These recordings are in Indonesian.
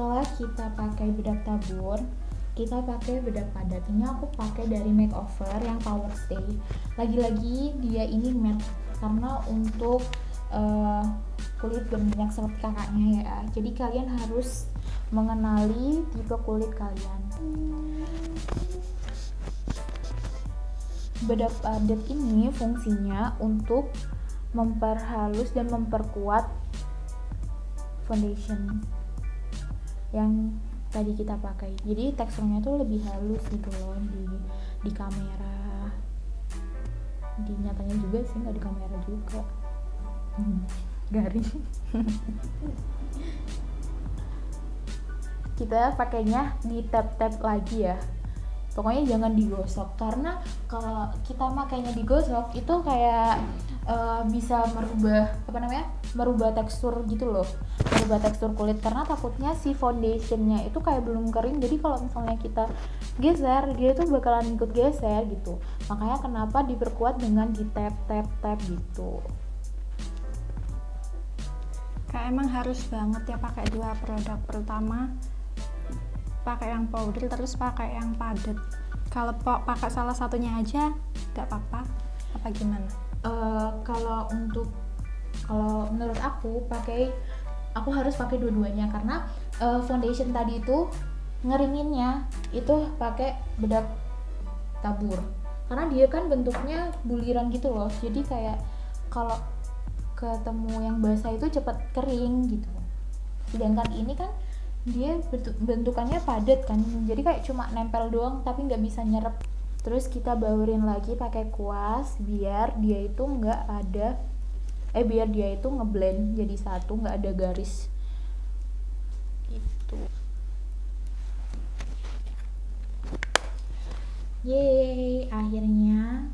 setelah kita pakai bedak tabur kita pakai bedak padat. Ini aku pakai dari makeover yang power stay. Lagi-lagi dia ini matte karena untuk uh, kulit berminyak seperti kakaknya ya. Jadi kalian harus mengenali tipe kulit kalian. Bedak padat ini fungsinya untuk memperhalus dan memperkuat foundation yang tadi kita pakai. Jadi teksturnya tuh lebih halus gitu loh di di kamera. Di nyatanya juga sih nggak di kamera juga. Hmm, garing. Kita pakainya di tap tap lagi ya pokoknya jangan digosok karena kalau kita makainya digosok itu kayak uh, bisa merubah apa namanya merubah tekstur gitu loh. Merubah tekstur kulit karena takutnya si foundationnya itu kayak belum kering. Jadi kalau misalnya kita geser dia itu bakalan ikut geser gitu. Makanya kenapa diperkuat dengan di tap tap tap gitu. Kayak emang harus banget ya pakai dua produk pertama pakai yang powder terus pakai yang padat. Kalau pakai salah satunya aja nggak apa-apa. Apa gimana? Uh, kalau untuk kalau menurut aku pakai aku harus pakai dua-duanya karena uh, foundation tadi itu ngeringinnya itu pakai bedak tabur. Karena dia kan bentuknya buliran gitu loh. Jadi kayak kalau ketemu yang basah itu cepat kering gitu. Sedangkan ini kan dia bentukannya padat kan. Jadi kayak cuma nempel doang tapi nggak bisa nyerap terus kita baurin lagi pakai kuas biar dia itu nggak ada eh biar dia itu ngeblend jadi satu nggak ada garis. Itu yeay akhirnya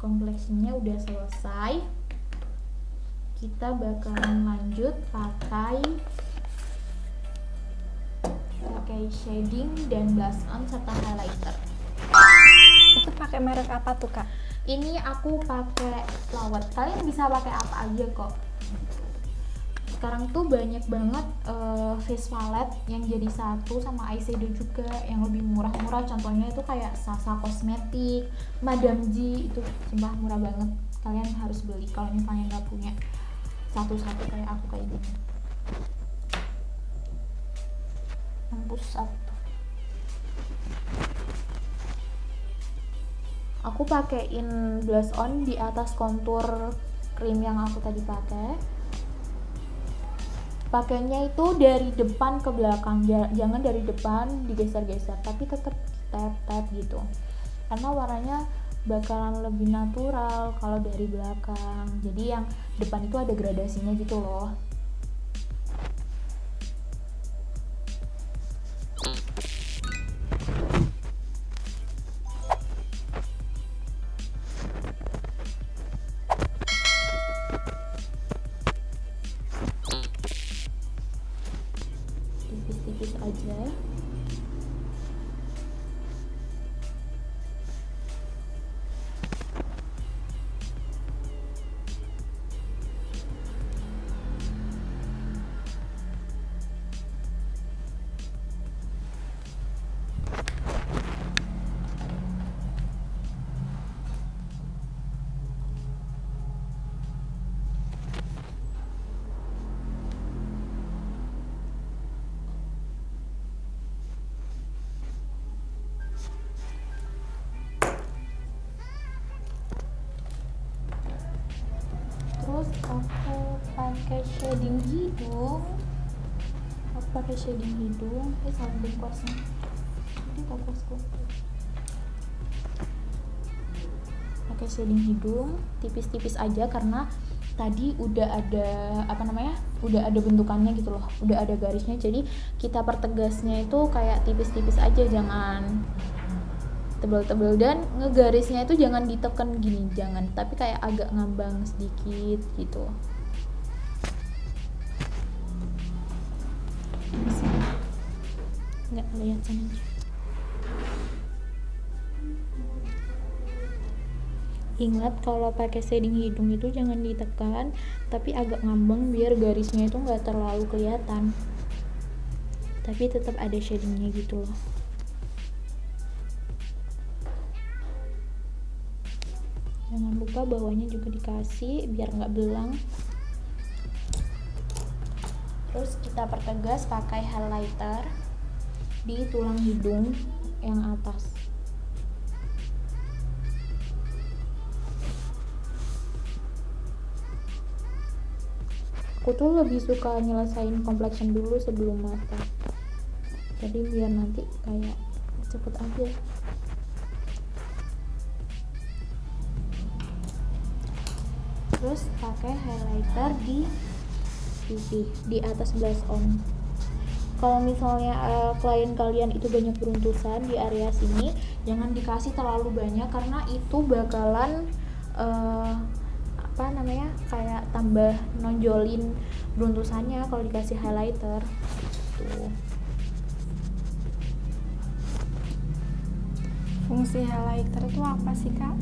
kompleksinya udah selesai. Kita bakalan lanjut pakai pakai shading dan blush on serta highlighter. Itu pakai merek apa tuh kak? Ini aku pakai lawat kalian bisa pakai apa aja kok. Sekarang tuh banyak banget uh, face palette yang jadi satu sama eyeshadow juga yang lebih murah-murah. Contohnya itu kayak Sasa Kosmetik, Madame G itu sumpah murah banget. Kalian harus beli kalau misalnya nggak punya satu-satu kayak aku kayak gini aku pakaiin blush on di atas kontur krim yang aku tadi pakai. Pakainya itu dari depan ke belakang. Jangan dari depan digeser-geser tapi tetap tap tap gitu. Karena warnanya bakalan lebih natural kalau dari belakang. Jadi yang depan itu ada gradasinya gitu loh this idea pakai shading hidung. Aku pakai shading hidung. Eh salah kuasnya ini kuasku pakai shading hidung. Tipis-tipis aja karena tadi udah ada apa namanya udah ada bentukannya gitu loh. Udah ada garisnya. Jadi kita pertegasnya itu kayak tipis-tipis aja. Jangan tebel-tebel. Dan ngegarisnya itu jangan ditekan gini. Jangan. Tapi kayak agak ngambang sedikit gitu nggak lihat sana ingat kalau pakai shading hidung itu jangan ditekan tapi agak ngambang biar garisnya itu nggak terlalu kelihatan. Tapi tetap ada shadingnya gitu loh. Jangan lupa bawahnya juga dikasih biar nggak belang. Terus kita pertegas pakai highlighter di tulang hidung yang atas. Aku tuh lebih suka nyelesain complexion dulu sebelum mata. Jadi biar nanti kayak cepet aja. Terus pakai highlighter di pipi di atas blush on kalau misalnya uh, klien kalian itu banyak beruntusan di area sini jangan dikasih terlalu banyak karena itu bakalan uh, apa namanya kayak tambah nonjolin beruntusannya kalau dikasih highlighter. Tuh fungsi highlighter itu apa sih kak?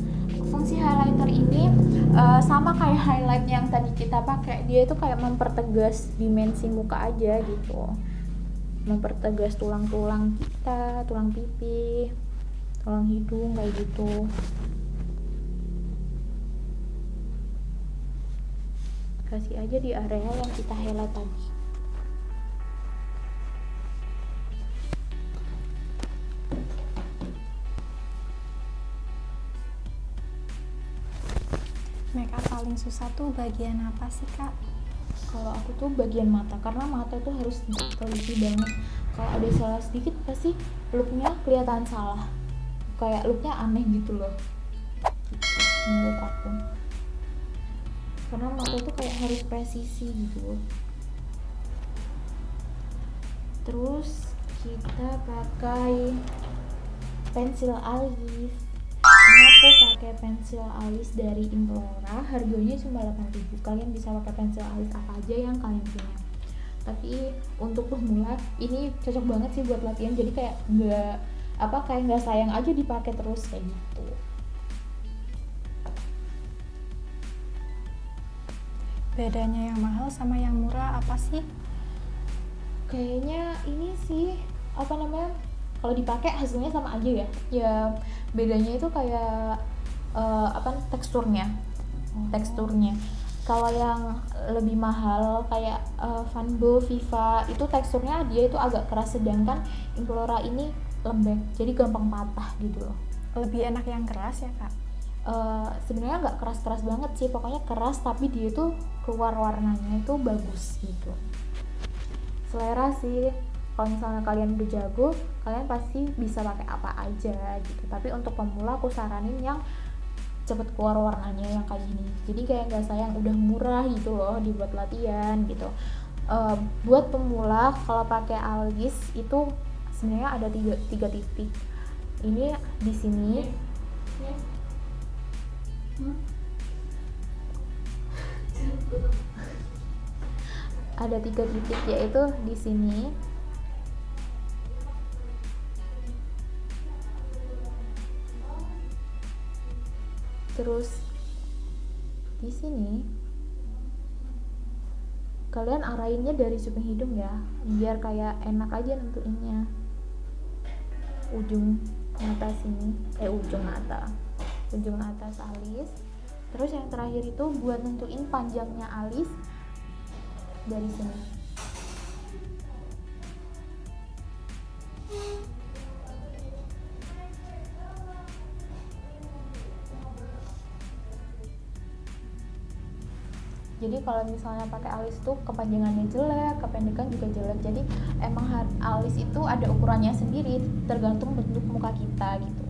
Fungsi highlighter ini uh, sama kayak highlight yang tadi kita pakai dia itu kayak mempertegas dimensi muka aja gitu mempertegas tulang-tulang kita tulang pipi tulang hidung kayak gitu. Kasih aja di area yang kita highlight tadi. Makeup paling susah tuh bagian apa sih kak kalau aku tuh bagian mata karena mata tuh harus teliti banget. Kalau ada salah sedikit pasti looknya kelihatan salah. Kayak looknya aneh gitu loh. Menurut aku. Karena mata tuh kayak harus presisi gitu. Terus kita pakai pensil alis aku pakai pensil alis dari Implora harganya cuma 8000 kalian bisa pakai pensil alis apa aja yang kalian punya. Tapi untuk pemula ini cocok banget sih buat latihan. Jadi kayak nggak apa kayak nggak sayang aja dipakai terus kayak gitu. Bedanya yang mahal sama yang murah apa sih? Kayaknya ini sih apa namanya kalau dipakai hasilnya sama aja ya? Ya bedanya itu kayak uh, apa teksturnya. Oh. teksturnya. Kalau yang lebih mahal kayak uh, Vanbo Viva itu teksturnya dia itu agak keras sedangkan Implora ini lembek. Jadi gampang patah gitu loh. Lebih enak yang keras ya kak? Uh, sebenarnya nggak keras-keras banget sih. Pokoknya keras tapi dia itu keluar warnanya itu bagus gitu. Selera sih kalau misalnya kalian udah jago kalian pasti bisa pakai apa aja gitu. Tapi untuk pemula aku saranin yang cepet keluar warnanya yang kayak gini. Jadi kayak nggak sayang udah murah gitu loh dibuat latihan gitu. Uh, buat pemula kalau pakai alis itu sebenarnya ada tiga, tiga titik. Ini di sini. Ada tiga titik yaitu di sini terus di sini kalian arahinnya dari suping hidung ya biar kayak enak aja nentuinnya. Ujung mata sini eh ujung mata ujung atas alis. Terus yang terakhir itu buat nentuin panjangnya alis dari sini kalau misalnya pakai alis tuh kepanjangannya jelek, kependekan juga jelek. Jadi emang alis itu ada ukurannya sendiri tergantung bentuk muka kita gitu.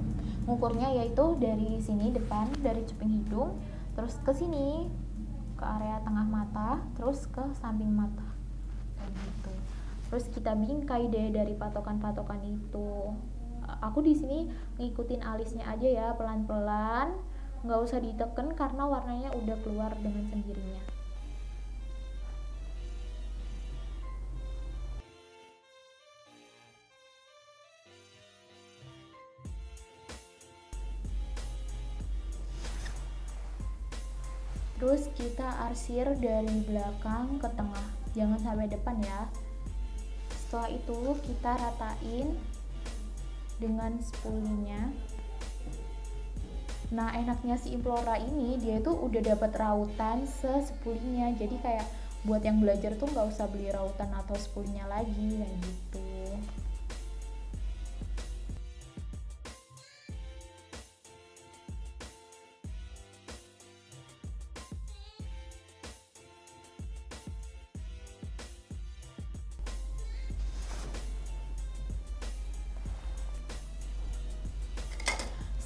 Ngukurnya yaitu dari sini depan dari cuping hidung terus ke sini ke area tengah mata terus ke samping mata. Gitu. Terus kita bingkai deh dari patokan-patokan itu. Aku di sini ngikutin alisnya aja ya pelan-pelan. Nggak usah diteken karena warnanya udah keluar dengan sendirinya arsir dari belakang ke tengah. Jangan sampai depan ya. Setelah itu kita ratain dengan spulinya nah enaknya si Implora ini dia tuh udah dapat rautan sesepulinya. Jadi kayak buat yang belajar tuh nggak usah beli rautan atau spulinya lagi kayak gitu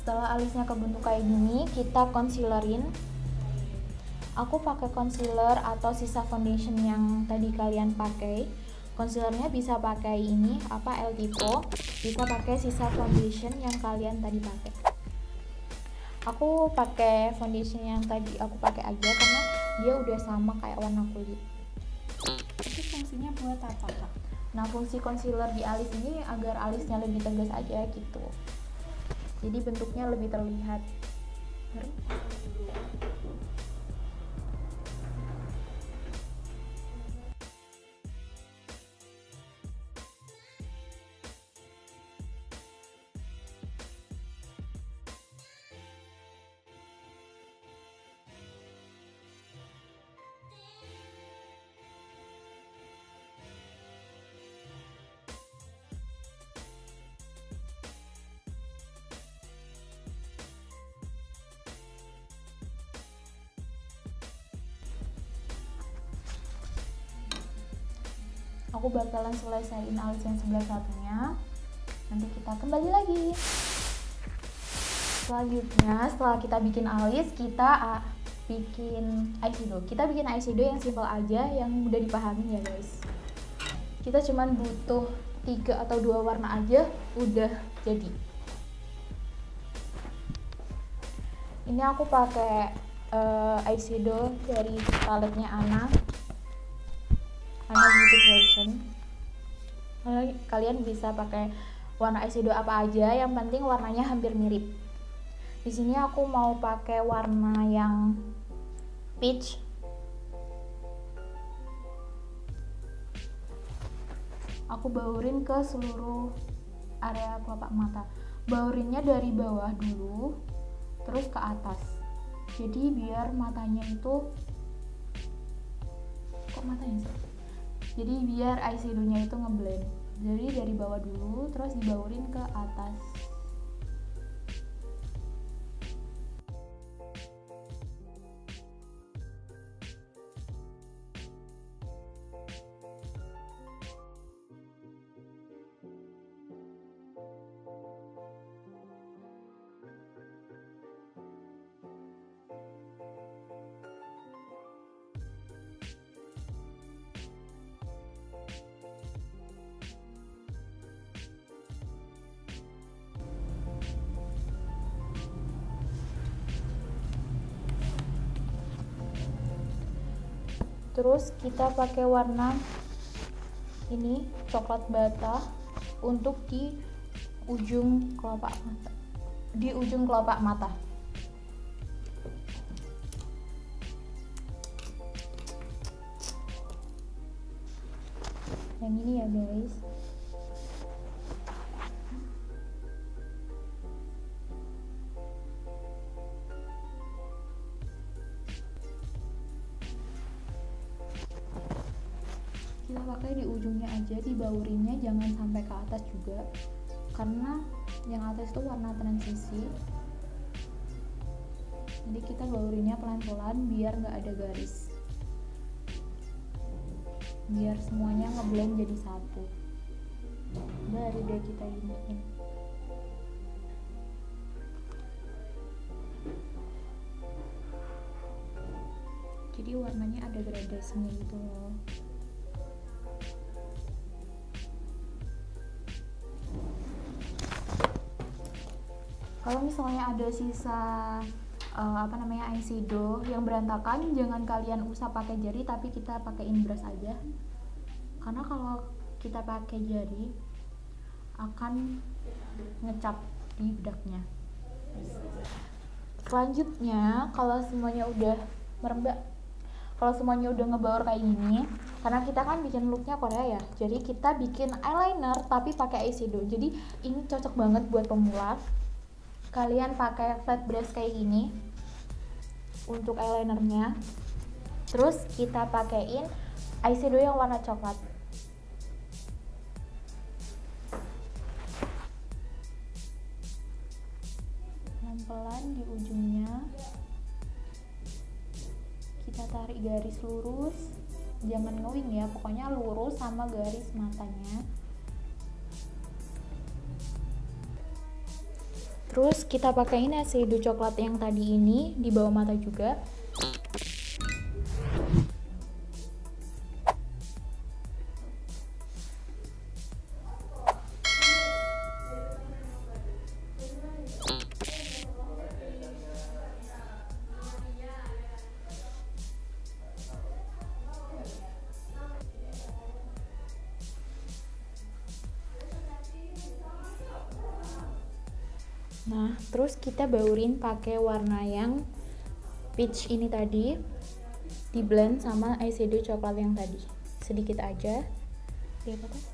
setelah alisnya kebentuk kayak gini kita concealerin. Aku pakai concealer atau sisa foundation yang tadi kalian pakai. Concealernya bisa pakai ini apa El Tipo. Bisa pakai sisa foundation yang kalian tadi pakai. Aku pakai foundation yang tadi aku pakai aja karena dia udah sama kayak warna kulit. Itu fungsinya buat apa kak? nah fungsi concealer di alis ini agar alisnya lebih tegas aja gitu jadi bentuknya lebih terlihat aku bakalan selesaiin alis yang sebelah satunya. Nanti kita kembali lagi. Selanjutnya setelah kita bikin alis kita uh, bikin eyeshadow. Kita bikin eyeshadow yang simple aja yang mudah dipahami ya guys. Kita cuman butuh tiga atau dua warna aja udah jadi. Ini aku pakai uh, eyeshadow dari paletnya Ana Ana Beauty Creation kalian bisa pakai warna eyeshadow apa aja yang penting warnanya hampir mirip. Di sini aku mau pakai warna yang peach. Aku baurin ke seluruh area kelopak mata. Baurinnya dari bawah dulu terus ke atas. Jadi biar matanya itu kok matanya sih jadi biar eyeshadownya itu ngeblend. Jadi dari bawah dulu terus dibaurin ke atas terus kita pakai warna ini coklat bata untuk di ujung kelopak mata. Di ujung kelopak mata. Yang ini ya guys ujungnya aja di baurinnya jangan sampai ke atas juga. Karena yang atas itu warna transisi. Jadi kita baurinnya pelan-pelan biar nggak ada garis. Biar semuanya ngeblend jadi satu. Baru deh kita iniin jadi warnanya ada gradasinya gitu loh kalau misalnya ada sisa uh, apa namanya eyeshadow yang berantakan jangan kalian usah pakai jari tapi kita pakaiin brush aja. Karena kalau kita pakai jari akan ngecap di bedaknya. Selanjutnya kalau semuanya udah merembak kalau semuanya udah ngebaur kayak gini karena kita kan bikin looknya Korea ya jadi kita bikin eyeliner tapi pakai eyeshadow jadi ini cocok banget buat pemula kalian pakai flat brush kayak gini untuk eyelinernya. Terus kita pakaiin eyeshadow yang warna coklat. Pelan-pelan di ujungnya. Kita tarik garis lurus. Jangan ngewing ya pokoknya lurus sama garis matanya terus kita pakaiin eyeshadow coklat yang tadi ini di bawah mata juga Nah, terus kita baurin pakai warna yang peach ini tadi di blend sama eyeshadow coklat yang tadi. Sedikit aja. Lihat apa?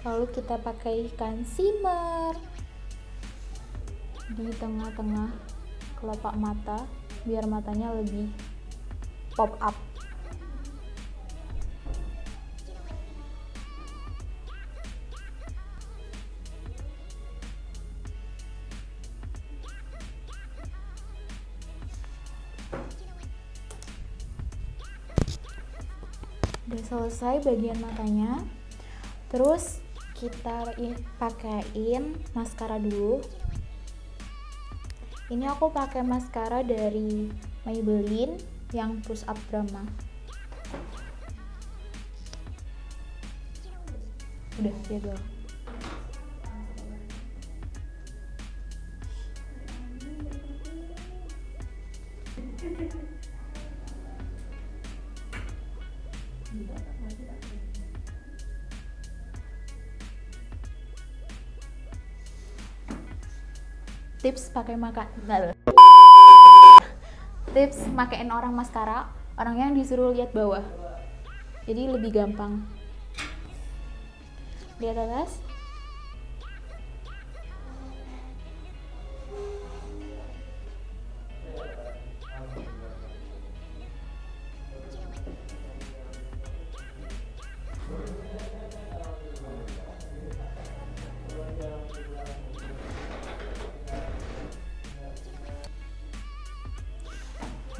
Lalu kita pakai concealer di tengah-tengah kelopak mata biar matanya lebih pop up. Udah selesai bagian matanya. Terus kita pakaiin maskara dulu. Ini aku pakai maskara dari Maybelline yang push up drama. Udah ya gue tips pakai makan. Tips makein orang maskara orang yang disuruh lihat bawah. Jadi lebih gampang. Lihat atas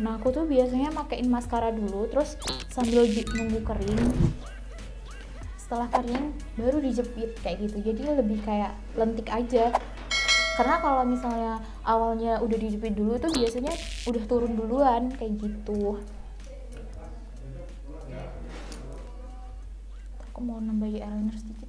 Nah aku tuh biasanya makein maskara dulu, terus sambil nunggu kering. Setelah kering, baru dijepit kayak gitu. Jadi lebih kayak lentik aja. Karena kalau misalnya awalnya udah dijepit dulu tuh biasanya udah turun duluan kayak gitu. Aku mau nambah eyeliner sedikit.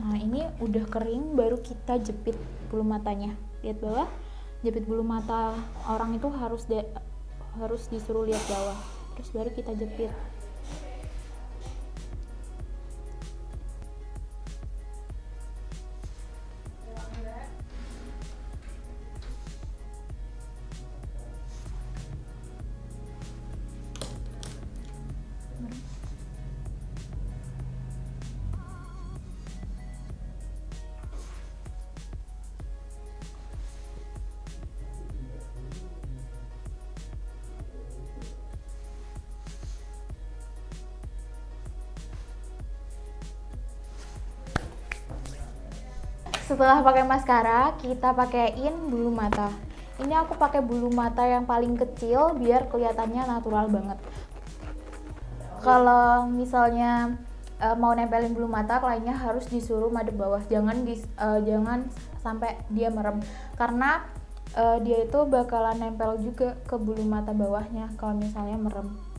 Nah ini udah kering baru kita jepit bulu matanya. Lihat bawah, jepit bulu mata orang itu harus de harus disuruh lihat bawah. Terus baru kita jepit. Setelah pakai maskara kita pakaiin bulu mata. Ini aku pakai bulu mata yang paling kecil biar kelihatannya natural banget. Kalau misalnya uh, mau nempelin bulu mata kliennya harus disuruh madep bawah. Jangan dis, uh, jangan sampai dia merem. Karena uh, dia itu bakalan nempel juga ke bulu mata bawahnya kalau misalnya merem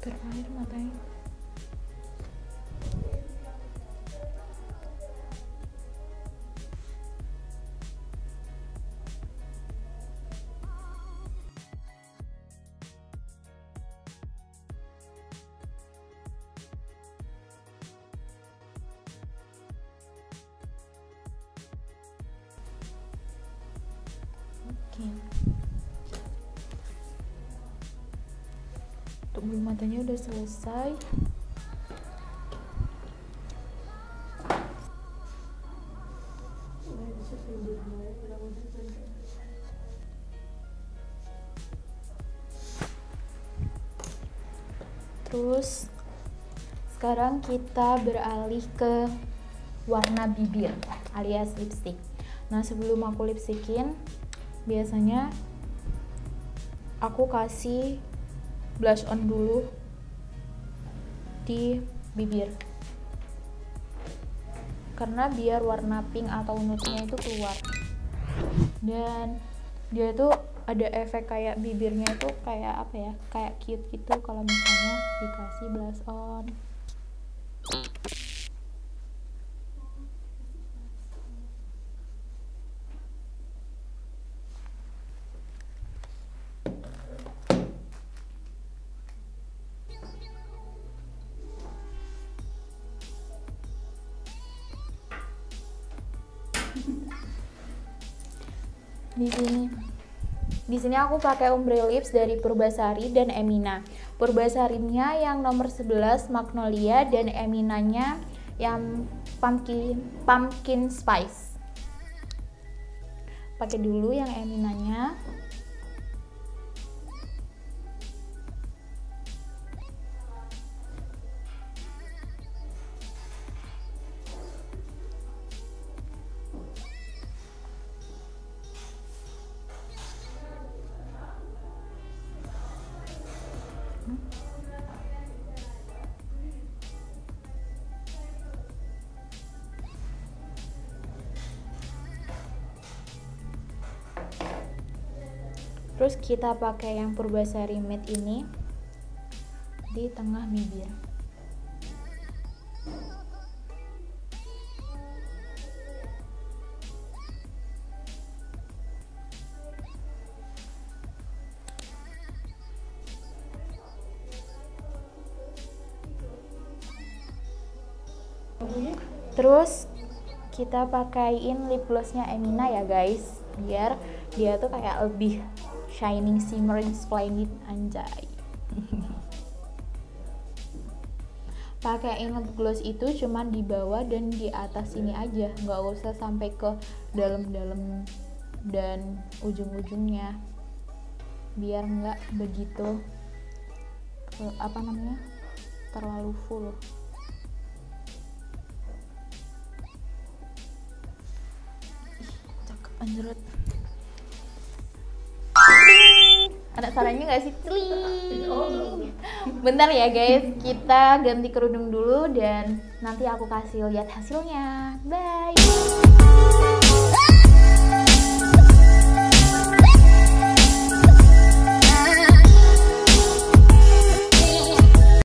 Perfeito, uma bem. Matanya udah selesai. Terus sekarang kita beralih ke warna bibir alias lipstick. Nah, sebelum aku lipstickin, biasanya aku kasih blush on dulu di bibir. Karena biar warna pink atau nude-nya itu keluar. Dan dia itu ada efek kayak bibirnya itu kayak apa ya? Kayak cute gitu kalau misalnya dikasih blush on di sini di sini aku pakai ombre lips dari Purbasari dan Emina. Purbasarinya yang nomor 11 Magnolia dan Eminanya yang pumpkin pumpkin spice. Pakai dulu yang Eminanya. Terus kita pakai yang Purbasari matte ini di tengah bibir. Terus kita pakaiin lip glossnya Emina ya guys, biar dia tuh kayak lebih shining, shimmering, splendid anjay. Pakaiin lip gloss itu cuman di bawah dan di atas sini aja, nggak usah sampai ke dalam-dalam dan ujung-ujungnya, biar nggak begitu ke, apa namanya terlalu full. cakep anjrot ada suaranya nggak sih? Celing. bentar ya guys. Kita ganti kerudung dulu dan nanti aku kasih lihat hasilnya. Bye